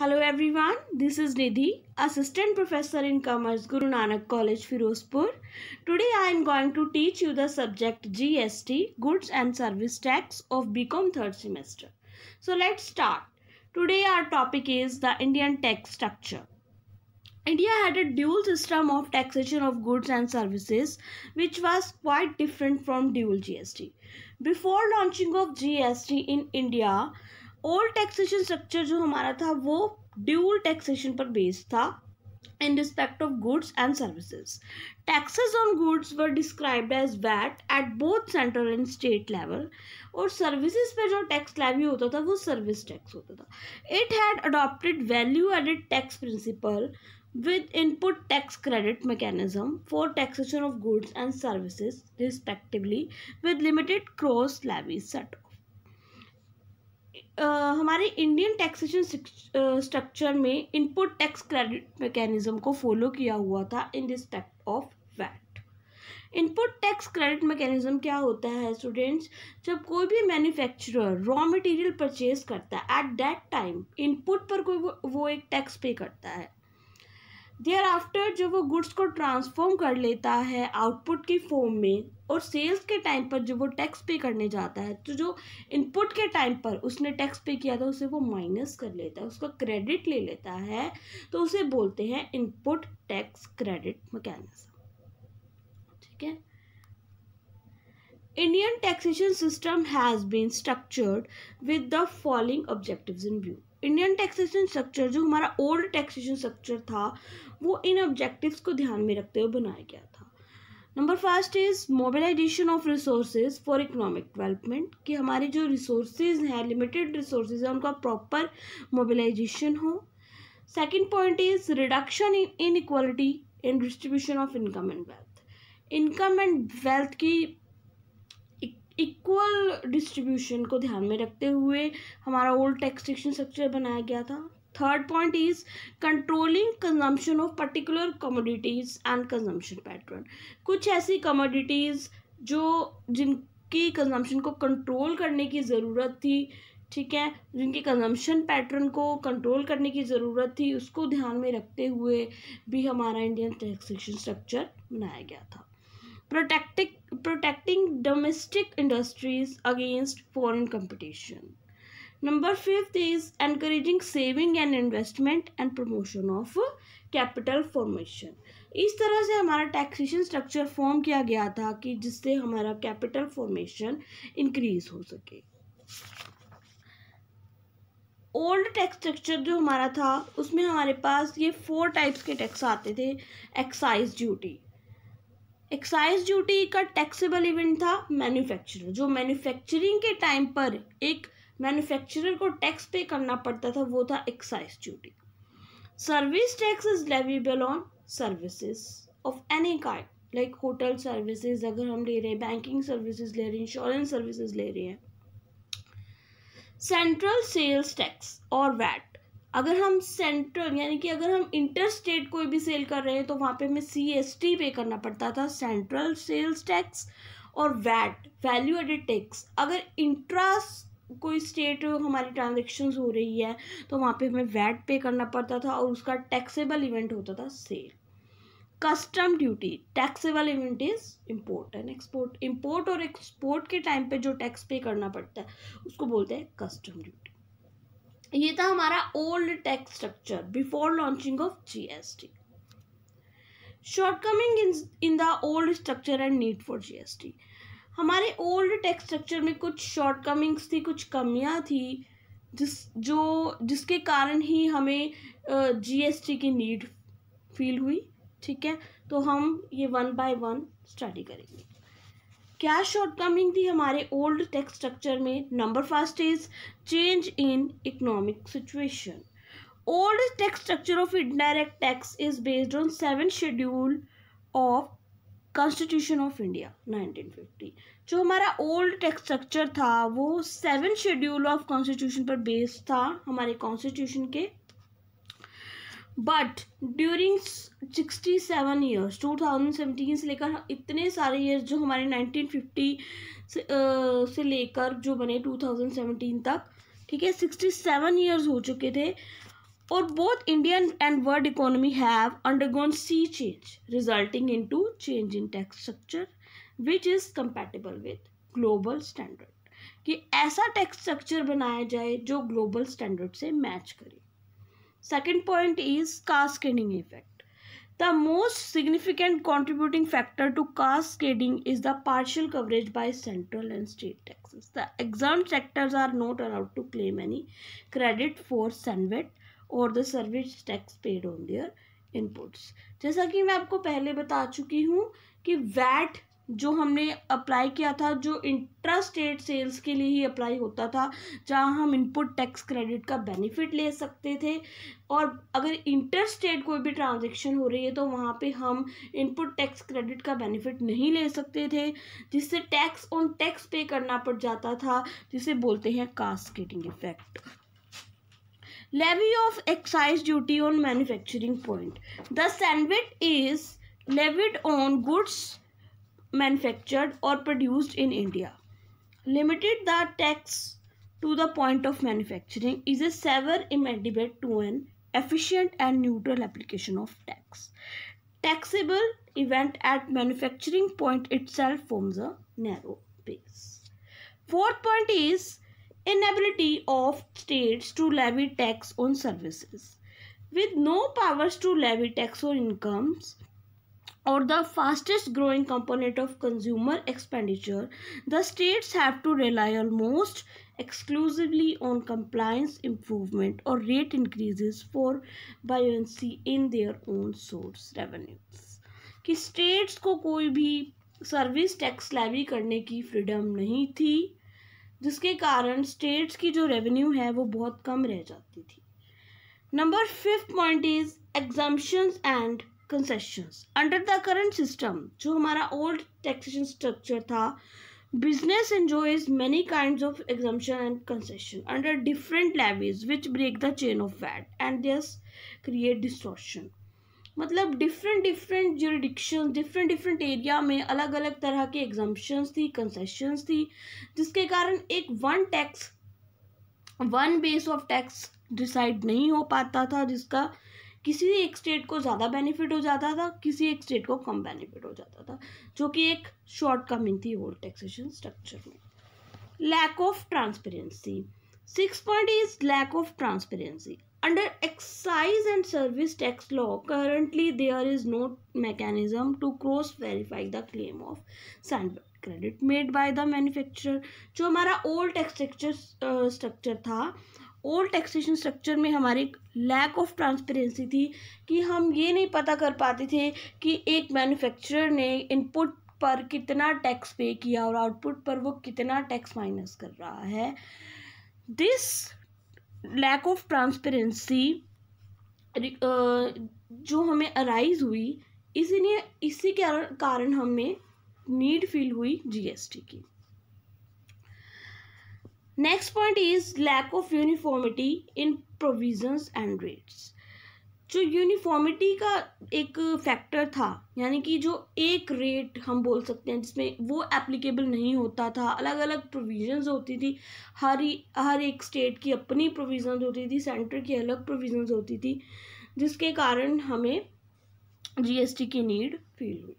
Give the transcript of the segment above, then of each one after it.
Hello everyone, this is Nidhi, Assistant Professor in Commerce, Guru Nanak College, Firozpur. Today I am going to teach you the subject GST, Goods and Service Tax of BCom third semester. So let's start. Today our topic is the Indian tax structure. India had a dual system of taxation of goods and services which was quite different from dual GST. Before launching of GST in India, old taxation structure जो हमारा था, वो dual taxation पर based था in respect of goods and services taxes on goods were describe as VAT at both central and state level और services पर जो tax levy होता था, वो सर्विस टैक्स होता था. It had adopted value added tax principle with input tax credit mechanism for taxation of goods and services respectively with limited cross levy set off हमारे Indian taxation structure में input tax credit mechanism को follow किया हुआ था in respect of VAT input tax credit mechanism क्या होता है students जब कोई भी मैन्युफैक्चरर रॉ मटेरियल परचेज करता है एट दैट टाइम इनपुट पर कोई वो, वो एक टैक्स पे करता है। देयर आफ्टर जो वो गुड्स को ट्रांसफॉर्म कर लेता है आउटपुट की फॉर्म में, और सेल्स के टाइम पर जब वो टैक्स पे करने जाता है तो जो इनपुट के टाइम पर उसने टैक्स पे किया था, उसे वो माइनस कर लेता है, उसका क्रेडिट ले लेता है तो उसे बोलते हैं इनपुट टैक्स क्रेडिट मैकेनिज्म ठीक है? Indian taxation system has been structured with the following objectives in view Indian taxation structure जो हमारा ओल्ड टैक्सेशन स्ट्रक्चर था, वो इन ऑब्जेक्टिव्स को ध्यान में रखते हुए बनाया गया था। Number first is mobilisation of resources for economic development कि हमारे जो रिसोर्सेज हैं लिमिटेड रिसोर्सेज हैं, उनका प्रॉपर मोबिलाइजेशन हो। Second point is reduction in equality in distribution of income and wealth income and wealth की इक्वल डिस्ट्रीब्यूशन को ध्यान में रखते हुए हमारा ओल्ड टैक्सेशन स्ट्रक्चर बनाया गया था। Third point is controlling consumption of particular commodities and consumption pattern कुछ ऐसी कमोडिटीज जो जिनकी कंजम्पशन को कंट्रोल करने की ज़रूरत थी, ठीक है? जिनके कंजम्पशन पैटर्न को कंट्रोल करने की ज़रूरत थी, उसको ध्यान में रखते हुए भी हमारा इंडियन टैक्सेशन स्ट्रक्चर बनाया गया था। Protecting protecting domestic industries against foreign competition. Number fifth is encouraging saving and investment and promotion of capital formation इस तरह से हमारा टैक्सीशन स्ट्रक्चर फॉर्म किया गया था कि जिससे हमारा कैपिटल फॉर्मेशन इंक्रीज हो सके। ओल्ड टैक्स स्ट्रक्चर जो हमारा था, उसमें हमारे पास ये फोर टाइप्स के टैक्स आते थे एक्साइज ड्यूटी एक्साइज ड्यूटी का टैक्सेबल इवेंट था मैन्युफैक्चरर जो मैन्युफैक्चरिंग के टाइम पर एक मैन्युफैक्चरर को टैक्स पे करना पड़ता था, वो था excise duty service tax is leviable on services of any kind like hotel services अगर हम ले रहे हैं बैंकिंग सर्विसेज़ ले रहे हैं इंश्योरेंस सर्विसेज़ ले रहे हैं. सेंट्रल सेल्स टैक्स और वैट अगर हम सेंट्रल यानी कि अगर हम इंटर स्टेट कोई भी सेल कर रहे हैं तो वहाँ पे हमें सी एस टी पे करना पड़ता था सेंट्रल सेल्स टैक्स और वैट वैल्यू एडेड टैक्स अगर इंट्रा कोई स्टेट हमारी ट्रांजेक्शन्स हो रही है तो वहाँ पे हमें वैट पे करना पड़ता था और उसका टैक्सेबल इवेंट होता था sale custom duty taxable event is import and export import और एक्सपोर्ट के टाइम पे जो टैक्स पे करना पड़ता है, उसको बोलते हैं कस्टम ड्यूटी ये था हमारा old tax structure before launching of GST. Shortcoming in in the old structure and need for GST हमारे ओल्ड टैक्स स्ट्रक्चर में कुछ शॉर्टकमिंग्स थी, कुछ कमियाँ थी, जिस, जो, जिसके कारण ही हमें जीएसटी की नीड फील हुई, ठीक है? तो हम ये वन बाय वन स्टडी करेंगे। क्या शॉर्टकमिंग थी हमारे ओल्ड टैक्स स्ट्रक्चर में? Number first is change in economic situation old tax structure of indirect tax is based on seven schedule of constitution of India 1950 जो हमारा ओल्ड टैक्स स्ट्रक्चर था, वो seven schedule of constitution पर based था हमारे constitution के but during sixty seven years two thousand seventeen से लेकर इतने सारे ईयर्स जो हमारे नाइनटीन फिफ्टी से, से लेकर जो बने टू थाउज़ेंड सेवेंटीन तक ठीक है? सिक्सटी सेवन ईयर्स हो चुके थे or Indian and world economy have undergone sea change resulting in to change in tax structure which is compatible with global standard कि ऐसा टैक्स स्ट्रक्चर बनाया जाए जो ग्लोबल स्टैंडर्ड से मैच करे। Second point is cascading effect the most significant contributing factor to cascading is the partial coverage by central and state taxes the exempt sectors are not allowed to claim any credit for CENVAT और the service tax paid on their inputs जैसा कि मैं आपको पहले बता चुकी हूँ कि वैट जो हमने अप्लाई किया था, जो इंट्रा स्टेट सेल्स के लिए ही अप्लाई होता था, जहाँ हम इनपुट टैक्स क्रेडिट का बेनिफिट ले सकते थे। और अगर इंटर स्टेट कोई भी ट्रांजेक्शन हो रही है तो वहाँ पे हम इनपुट टैक्स क्रेडिट का बेनिफिट नहीं ले सकते थे, जिससे टैक्स ऑन टैक्स पे करना पड़ जाता था, जिसे बोलते हैं cascading effect levy of excise duty on manufacturing point. The sandwich is levied on goods manufactured or produced in india. Limited the tax to the point of manufacturing is a sever amendment to an efficient and neutral application of tax. Taxable event at manufacturing point itself forms a narrow base. Fourth point is inability of states to levy tax on services. With no powers to levy tax on incomes, or the fastest growing component of consumer expenditure, the states have to rely almost exclusively on compliance improvement or rate increases for buoyancy in their own source revenues. कि states को कोई भी service tax levy करने की freedom नहीं थी जिसके कारण स्टेट्स की जो रेवेन्यू है वो बहुत कम रह जाती थी number fifth point is exemption and concessions under the current system जो हमारा ओल्ड टैक्सेशन स्ट्रक्चर था, business enjoys many kinds of exemption and concession under different levies which break the chain of VAT and thus create distortion. मतलब different different jurisdiction different different area में अलग अलग तरह के examples थी concessions थी, जिसके कारण एक one tax one base of tax decide नहीं हो पाता था, जिसका किसी एक स्टेट को ज़्यादा बेनिफिट हो जाता था, किसी एक स्टेट को कम बेनिफिट हो जाता था, जो कि एक शॉर्ट कमिंग थी ओल्ड टैक्सेशन स्ट्रक्चर में। Lack of transparency six point is lack of transparency under excise and service tax law, currently there is no mechanism to cross verify the claim of sandwich credit made by the manufacturer. जो हमारा old tax structure था old taxation structure में हमारी lack of transparency थी कि हम ये नहीं पता कर पाते थे कि एक मैन्युफैक्चरर ने इनपुट पर कितना टैक्स पे किया और आउटपुट पर वो कितना टैक्स माइनस कर रहा है। दिस लैक ऑफ़ ट्रांसपेरेंसी जो हमें अराइज हुई, इसीलिए, इसी के कारण हमें नीड फील हुई जीएसटी की। Next point is lack of uniformity in provisions and rates जो यूनिफॉर्मिटी का एक फैक्टर था, यानी कि जो एक रेट हम बोल सकते हैं जिसमें वो एप्लीकेबल नहीं होता था अलग अलग प्रोविजंस होती थी, हर हर एक स्टेट की अपनी प्रोविजंस होती थी सेंटर की अलग प्रोविजंस होती थी, जिसके कारण हमें जीएसटी की नीड फील हुई।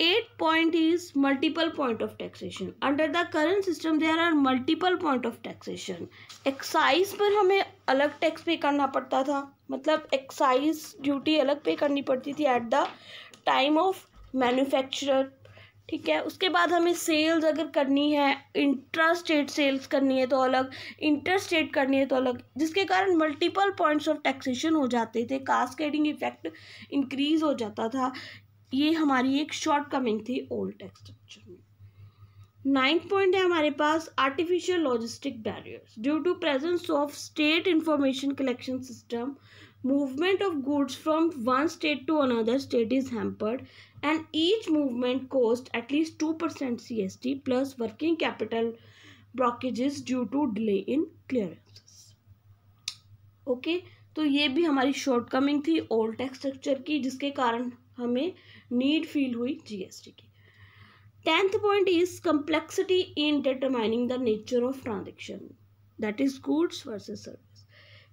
Eighth point is multiple point of taxation. Under the current system, there are multiple point of taxation. Excise पर हमें अलग टैक्स पे करना पड़ता था। मतलब एक्साइज ड्यूटी अलग पे करनी पड़ती थी at the time of manufacturer ठीक है? उसके बाद हमें सेल्स अगर करनी है इंट्रा स्टेट सेल्स करनी है तो अलग इंटर स्टेट करनी है तो अलग, जिसके कारण मल्टीपल पॉइंट्स ऑफ़ टैक्सेशन हो जाते थे। कास्केडिंग इफ़ेक्ट इंक्रीज हो जाता था। ये हमारी एक शॉर्ट कमिंग थी ओल्ड स्ट्रक्चर में। नाइन्थ पॉइंट है हमारे पास artificial logistic barriers due to presence of state information collection system movement of goods from one state to another state is hampered and each movement cost at least two percent C S T plus working capital blockages due to delay in clearances okay तो ये भी हमारी shortcoming थी old tax structure की, जिसके कारण हमें need feel हुई जीएसटी की। Tenth point is complexity in determining the nature of transaction that is goods versus service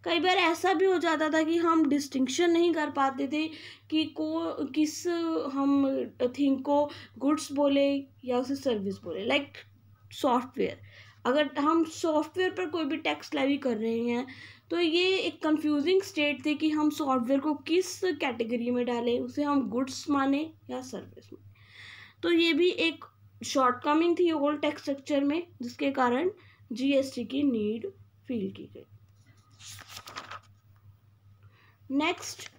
कई बार ऐसा भी हो जाता था कि हम डिस्टिंक्शन नहीं कर पाते थे कि को किस हम थिंग को गुड्स बोले या उसे सर्विस बोले। लाइक like, सॉफ्टवेयर अगर हम सॉफ्टवेयर पर कोई भी टैक्स लेवी कर रहे हैं तो ये एक कंफ्यूजिंग स्टेट थी कि हम सॉफ्टवेयर को किस कैटेगरी में डालें, उसे हम गुड्स माने या सर्विस माने। तो ये भी एक शॉर्टकमिंग थी ओल्ड टैक्स स्ट्रक्चर में, जिसके कारण जीएसटी की नीड फील की गई। Next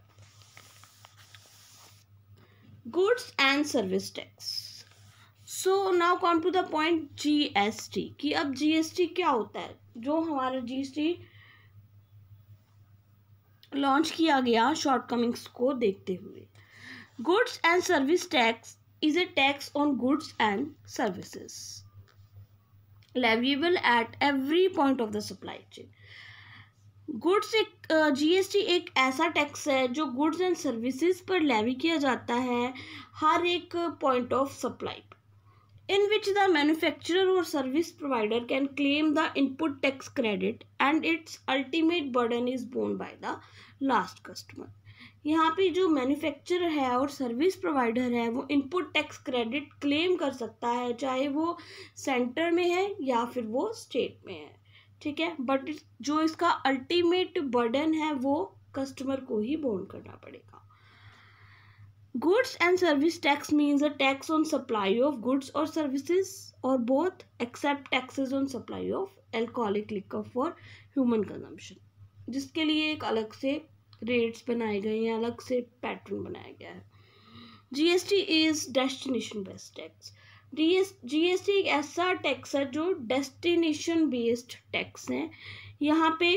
goods and service tax so now come to the point GST कि अब जीएसटी क्या होता है? जो हमारा जीएसटी लॉन्च किया गया शॉर्टकमिंग्स को देखते हुए। Goods and service tax is a tax on goods and services leviable at every point of the supply chain goods एक जीएसटी एक ऐसा टैक्स है जो गुड्स एंड सर्विसेज़ पर लेवी किया जाता है हर एक point of supply in which the manufacturer or service provider can claim the input tax credit and its ultimate burden is borne by the last customer यहाँ पे जो मैन्युफैक्चरर है और सर्विस प्रोवाइडर है वो इनपुट टैक्स क्रेडिट क्लेम कर सकता है चाहे वो सेंटर में है या फिर वो स्टेट में है ठीक है बट जो इसका अल्टीमेट बर्डन है वो कस्टमर को ही बोन करना पड़ेगा goods and service tax means a tax on supply of goods or services or both except taxes on supply of alcoholic liquor for human consumption जिसके लिए एक अलग से रेट्स बनाए गए हैं, अलग से पैटर्न बनाया गया है। GST is destination based tax GST एक ऐसा टैक्स है जो डेस्टिनेशन बेस्ड टैक्स है। यहाँ पे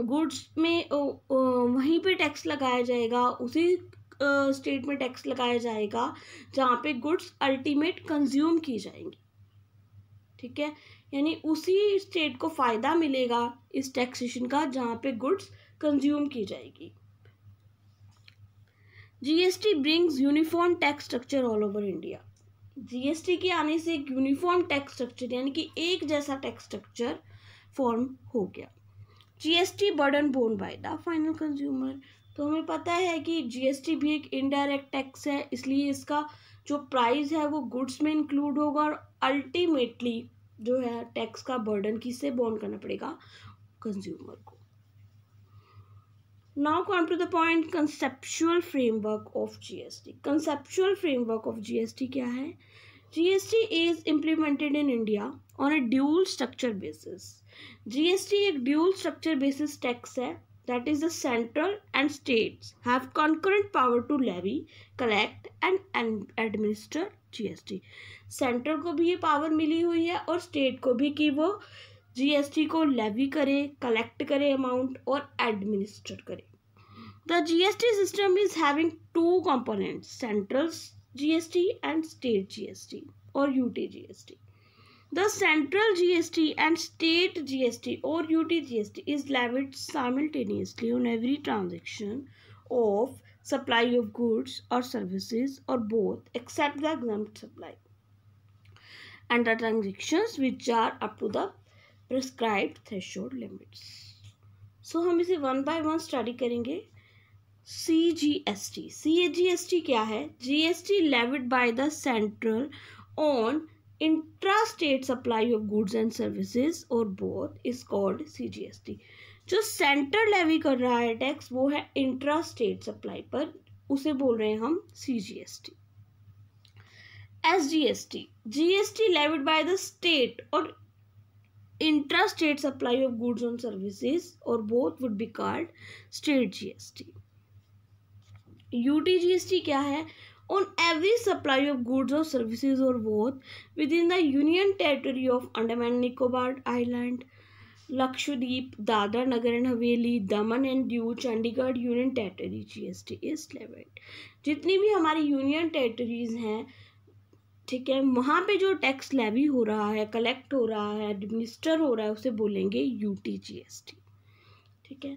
गुड्स में वहीं पे टैक्स लगाया जाएगा, उसी स्टेट में टैक्स लगाया जाएगा, जहाँ पे गुड्स अल्टीमेट कंज्यूम की जाएँगी। ठीक है? यानी उसी स्टेट को फ़ायदा मिलेगा इस टैक्सेशन का, जहाँ पे गुड्स कंज्यूम की जाएगी। GST brings uniform tax structure all over India GST के आने से एक यूनिफॉर्म टैक्स स्ट्रक्चर यानी कि एक जैसा टैक्स स्ट्रक्चर फॉर्म हो गया। GST burden borne by the final consumer तो हमें पता है कि जीएसटी भी एक इनडायरेक्ट टैक्स है, इसलिए इसका जो प्राइस है वो गुड्स में इंक्लूड होगा और अल्टीमेटली जो है टैक्स का बर्डन किससे बॉर्न करना पड़ेगा? कंज्यूमर को। Now come to the point conceptual framework of G S T conceptual framework of G S T क्या है? G S T is implemented in India on a dual structure basis G S T एक dual structure basis tax है। That is the central and states have concurrent power to levy collect and, administer gst central को भी ये power मिली हुई है और state को भी कि वो जीएसटी को लेवी करे कलेक्ट करे अमाउंट और एडमिनिस्टर करे। The GST system is having two components central GST and state GST और UT GST The central GST and state GST or UT GST is levied simultaneously on every transaction of supply of goods or services or both except the exempt supply and the transactions which are up to the prescribed threshold limits so हम इसे one by one study करेंगे C G S T C A G S T क्या है G S T levied by the central on intra state supply of goods and services or both called C G S T जो centre levy कर रहा है tax वो है intra state supply पर। उसे बोल रहे हैं हम C G S T S G S T G S T levied by the state or intra state supply of goods and services or both would be and state G S T U T G S T क्या है? On every supply of goods or services or both within the union territory of Andaman Nicobar Island, Lakshadweep, Dadra Nagar and Haveli, Daman and Diu, Chandigarh Union Territory GST is levied. जितनी भी हमारी union territories हैं ठीक है वहाँ पे जो tax levy हो रहा है कलेक्ट हो रहा है एडमिनिस्टर हो रहा है उसे बोलेंगे U T G S T ठीक है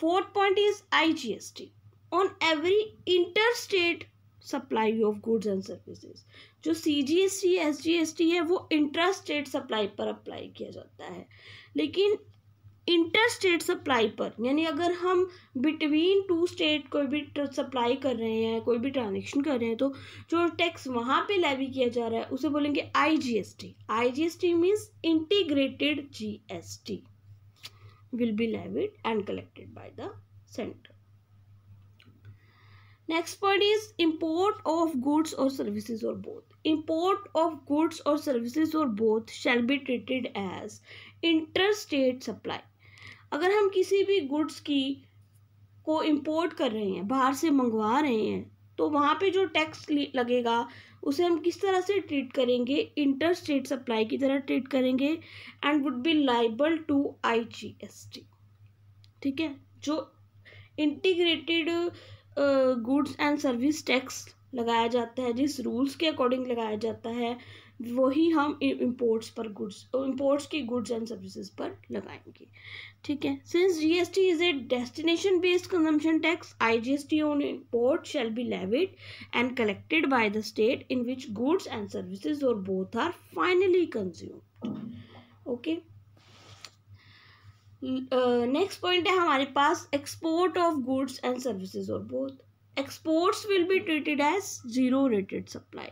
fourth point is I on every inter state supply of goods and services जो C G S T S G S T है, वो इंट्रा स्टेट सप्लाई पर अप्लाई किया जाता है। लेकिन इंटर स्टेट सप्लाई पर, यानी अगर हम बिटवीन टू स्टेट कोई भी सप्लाई कर रहे हैं, कोई भी ट्रांजेक्शन कर रहे हैं तो जो टैक्स वहाँ पे लेवी किया जा रहा है, उसे बोलेंगे I G S T I G S T means integrated G S T will be levied and collected by the centre next point is import of goods or services or both import of goods or services or both shall be treated as inter state supply अगर हम किसी भी goods की को import कर रहे हैं, बाहर से मंगवा रहे हैं तो वहाँ पे जो टैक्स लगेगा, उसे हम किस तरह से ट्रीट करेंगे? इंटर स्टेट सप्लाई की तरह ट्रीट करेंगे and would be liable to I G S T ठीक है? जो integrated goods and service tax लगाया जाता है, जिस रूल्स के अकॉर्डिंग लगाया जाता है, वही हम इम्पोर्ट्स पर गुड्स इम्पोर्ट्स की गुड्स एंड सर्विसेज़ पर लगाएँगे। ठीक है? Since GST is a destination based consumption tax IGST on import shall be levied and collected by the state in which goods and services or both are finally consumed okay next point है हमारे पास export of goods and services or both exports will be treated as zero rated supply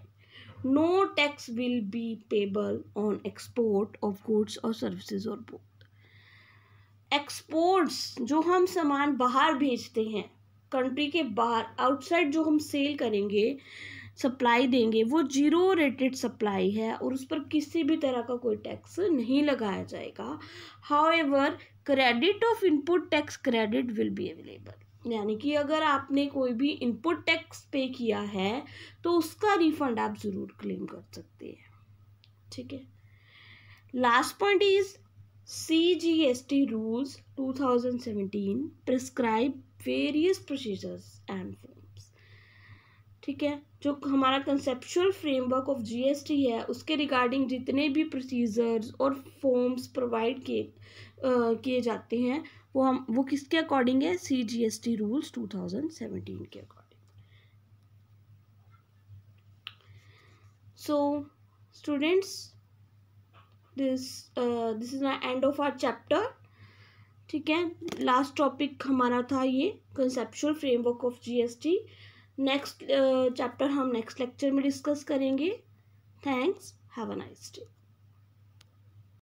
no tax will be payable on export of goods or services or both. Exports जो हम सामान बाहर भेजते हैं country के बाहर आउटसाइड जो हम सेल करेंगे सप्लाई देंगे, वो ज़ीरो रेटेड सप्लाई है और उस पर किसी भी तरह का कोई टैक्स नहीं लगाया जाएगा। However credit of input tax credit will be available यानी कि अगर आपने कोई भी इनपुट टैक्स पे किया है तो उसका रिफंड आप ज़रूर क्लेम कर सकते हैं। ठीक है? Last point is C G S T rules two thousand seventeen prescribe various procedures and ठीक है? जो हमारा कंसेप्चुअल फ्रेमवर्क ऑफ़ जीएसटी है, उसके रिगार्डिंग जितने भी प्रोसीजर्स और फॉर्म्स प्रोवाइड किए किए जाते हैं, वो हम, वो किसके अकॉर्डिंग है? C G S T rules two thousand seventeen के according so students this this is my end of our chapter ठीक है? लास्ट टॉपिक हमारा था ये conceptual framework of GST next chapter हम नेक्स्ट लेक्चर में डिस्कस करेंगे. Thanks have a nice day